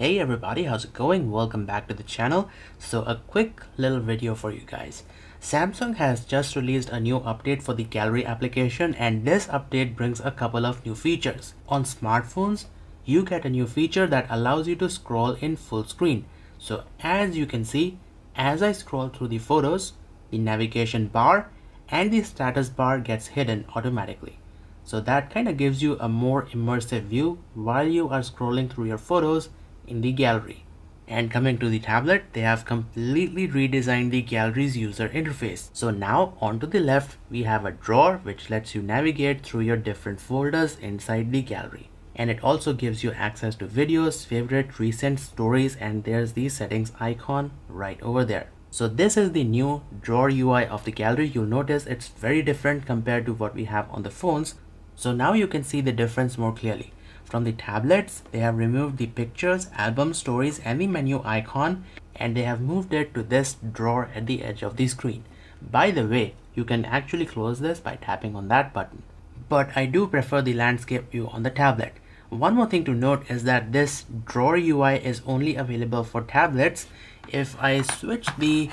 Hey everybody, how's it going? Welcome back to the channel. So a quick little video for you guys. Samsung has just released a new update for the gallery application and this update brings a couple of new features. On smartphones, you get a new feature that allows you to scroll in full screen. So as you can see, as I scroll through the photos, the navigation bar and the status bar gets hidden automatically. So that kind of gives you a more immersive view while you are scrolling through your photos in the gallery. And coming to the tablet, they have completely redesigned the gallery's user interface. So now onto the left, we have a drawer which lets you navigate through your different folders inside the gallery. And it also gives you access to videos, favorite, recent stories, and there's the settings icon right over there. So this is the new drawer UI of the gallery. You'll notice it's very different compared to what we have on the phones. So now you can see the difference more clearly. From the tablets, they have removed the pictures, album stories and the menu icon and they have moved it to this drawer at the edge of the screen. By the way, you can actually close this by tapping on that button. But I do prefer the landscape view on the tablet. One more thing to note is that this drawer UI is only available for tablets. If I switch the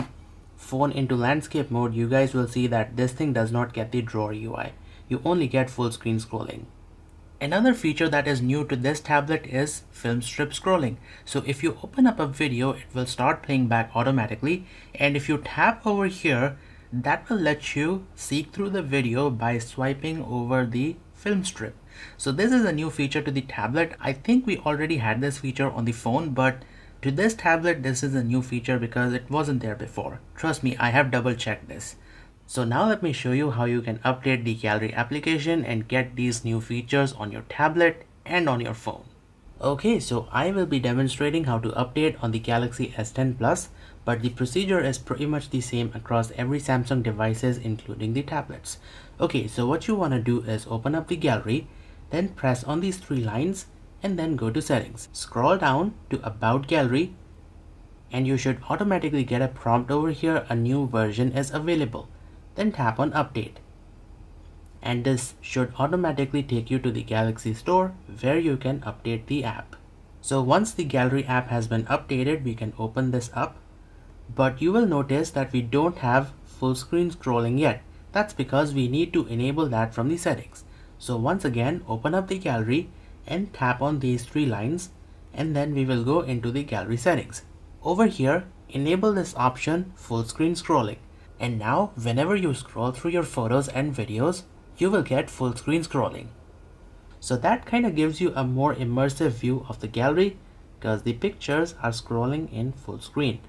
phone into landscape mode, you guys will see that this thing does not get the drawer UI. You only get full screen scrolling. Another feature that is new to this tablet is film strip scrolling. So if you open up a video, it will start playing back automatically. And if you tap over here, that will let you seek through the video by swiping over the film strip. So this is a new feature to the tablet. I think we already had this feature on the phone, but to this tablet, this is a new feature because it wasn't there before. Trust me, I have double checked this. So now let me show you how you can update the gallery application and get these new features on your tablet and on your phone. Okay, so I will be demonstrating how to update on the Galaxy S10 Plus, but the procedure is pretty much the same across every Samsung devices including the tablets. Okay, so what you want to do is open up the gallery, then press on these three lines and then go to settings. Scroll down to about gallery and you should automatically get a prompt over here a new version is available then tap on update. And this should automatically take you to the Galaxy Store where you can update the app. So once the gallery app has been updated, we can open this up. But you will notice that we don't have full screen scrolling yet. That's because we need to enable that from the settings. So once again, open up the gallery and tap on these three lines and then we will go into the gallery settings. Over here, enable this option full screen scrolling. And now whenever you scroll through your photos and videos, you will get full screen scrolling. So that kind of gives you a more immersive view of the gallery because the pictures are scrolling in full screen.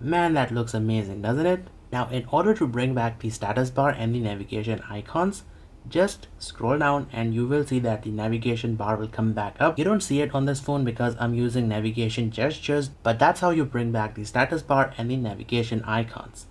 Man, that looks amazing, doesn't it? Now, in order to bring back the status bar and the navigation icons, just scroll down and you will see that the navigation bar will come back up. You don't see it on this phone because I'm using navigation gestures, but that's how you bring back the status bar and the navigation icons.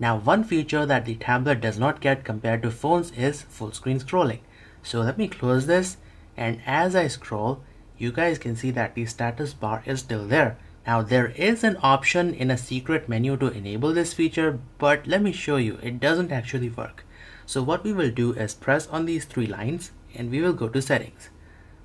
Now one feature that the tablet does not get compared to phones is full screen scrolling. So let me close this and as I scroll, you guys can see that the status bar is still there. Now there is an option in a secret menu to enable this feature, but let me show you, it doesn't actually work. So what we will do is press on these three lines and we will go to settings.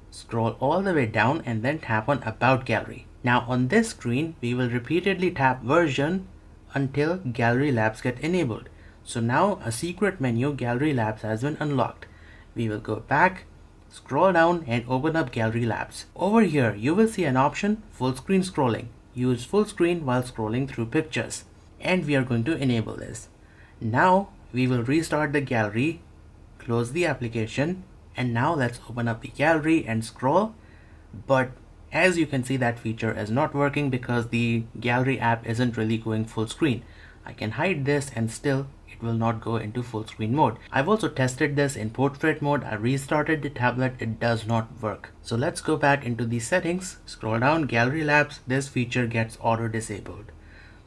Scroll all the way down and then tap on about gallery. Now on this screen, we will repeatedly tap version until Gallery Labs get enabled. So now a secret menu Gallery Labs has been unlocked. We will go back, scroll down and open up Gallery Labs. Over here you will see an option full screen scrolling. Use full screen while scrolling through pictures. And we are going to enable this. Now we will restart the gallery, close the application and now let's open up the gallery and scroll. But as you can see that feature is not working because the gallery app isn't really going full screen. I can hide this and still it will not go into full screen mode. I've also tested this in portrait mode. I restarted the tablet. It does not work. So let's go back into the settings, scroll down gallery labs. This feature gets auto disabled.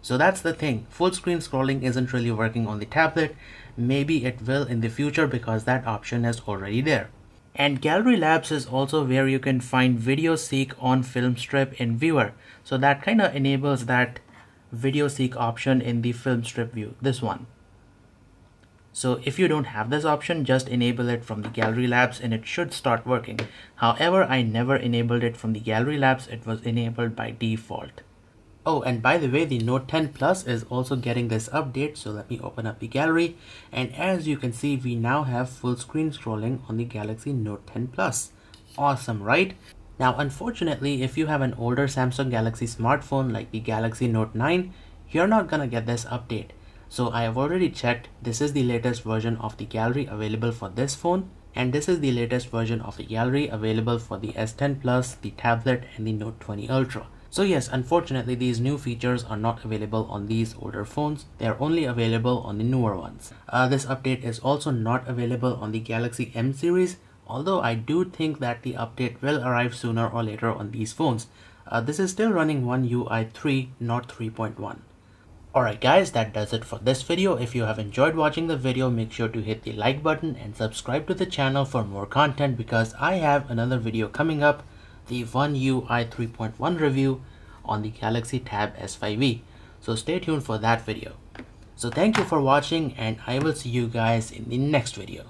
So that's the thing. Full screen scrolling isn't really working on the tablet. Maybe it will in the future because that option is already there. And Gallery Labs is also where you can find video seek on FilmStrip in viewer. So that kind of enables that video seek option in the FilmStrip view, this one. So if you don't have this option, just enable it from the Gallery Labs and it should start working. However, I never enabled it from the Gallery Labs. It was enabled by default. Oh, and by the way, the Note 10 Plus is also getting this update. So let me open up the gallery. And as you can see, we now have full screen scrolling on the Galaxy Note 10 Plus. Awesome, right? Now, unfortunately, if you have an older Samsung Galaxy smartphone like the Galaxy Note 9, you're not gonna get this update. So I have already checked, this is the latest version of the gallery available for this phone and this is the latest version of the gallery available for the S10 Plus, the tablet and the Note 20 Ultra. So yes, unfortunately these new features are not available on these older phones. They are only available on the newer ones. Uh, this update is also not available on the Galaxy M series, although I do think that the update will arrive sooner or later on these phones. Uh, this is still running One UI 3, not 3.1. Alright guys, that does it for this video. If you have enjoyed watching the video, make sure to hit the like button and subscribe to the channel for more content because I have another video coming up, the One UI 3.1 review on the Galaxy Tab S5e. So stay tuned for that video. So thank you for watching and I will see you guys in the next video.